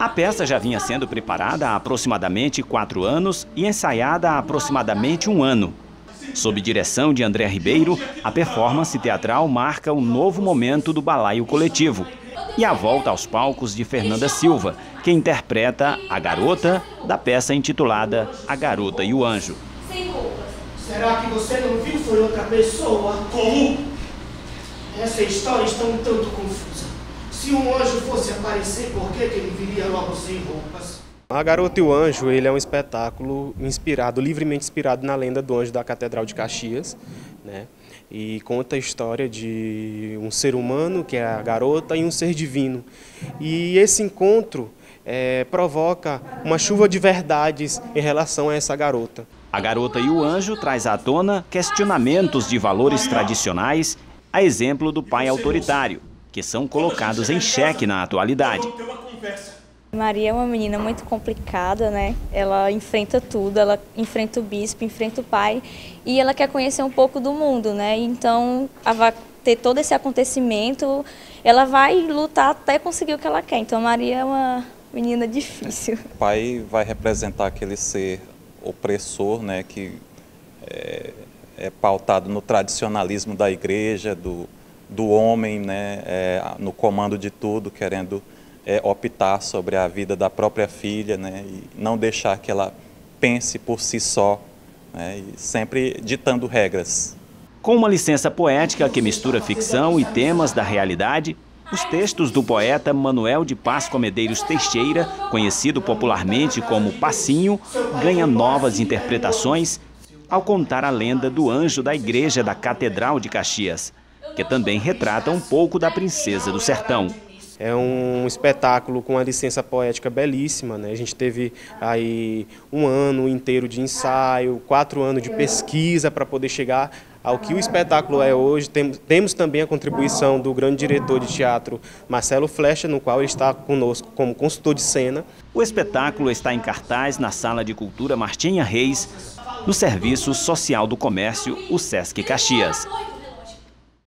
A peça já vinha sendo preparada há aproximadamente quatro anos e ensaiada há aproximadamente um ano. Sob direção de André Ribeiro, a performance teatral marca um novo momento do balaio coletivo e a volta aos palcos de Fernanda Silva, que interpreta a garota da peça intitulada A Garota e o Anjo. Será que você não viu foi outra pessoa? Como? Essa história está um tanto confusa. Se um anjo fosse aparecer, por que, que ele viria logo sem roupas? A Garota e o Anjo ele é um espetáculo inspirado, livremente inspirado na lenda do anjo da Catedral de Caxias, né? E conta a história de um ser humano, que é a garota, e um ser divino. E esse encontro é, provoca uma chuva de verdades em relação a essa garota. A Garota e o Anjo traz à tona questionamentos de valores tradicionais, a exemplo do pai autoritário, que são colocados em xeque na atualidade. Maria é uma menina muito complicada, né? Ela enfrenta tudo, ela enfrenta o bispo, enfrenta o pai e ela quer conhecer um pouco do mundo, né? Então, vai ter todo esse acontecimento, ela vai lutar até conseguir o que ela quer. Então, Maria é uma menina difícil. O pai vai representar aquele ser opressor, né, que é, é pautado no tradicionalismo da igreja, do, do homem, né, é, no comando de tudo, querendo é, optar sobre a vida da própria filha, né, e não deixar que ela pense por si só, né, e sempre ditando regras. Com uma licença poética que mistura ficção e temas da realidade, os textos do poeta Manuel de Páscoa Medeiros Teixeira, conhecido popularmente como Passinho, ganha novas interpretações ao contar a lenda do anjo da igreja da Catedral de Caxias, que também retrata um pouco da princesa do sertão. É um espetáculo com uma licença poética belíssima, né? A gente teve aí um ano inteiro de ensaio, quatro anos de pesquisa para poder chegar ao que o espetáculo é hoje. Temos também a contribuição do grande diretor de teatro Marcelo Flecha, no qual ele está conosco como consultor de cena. O espetáculo está em cartaz na Sala de Cultura Martinha Reis, no Serviço Social do Comércio, o Sesc Caxias.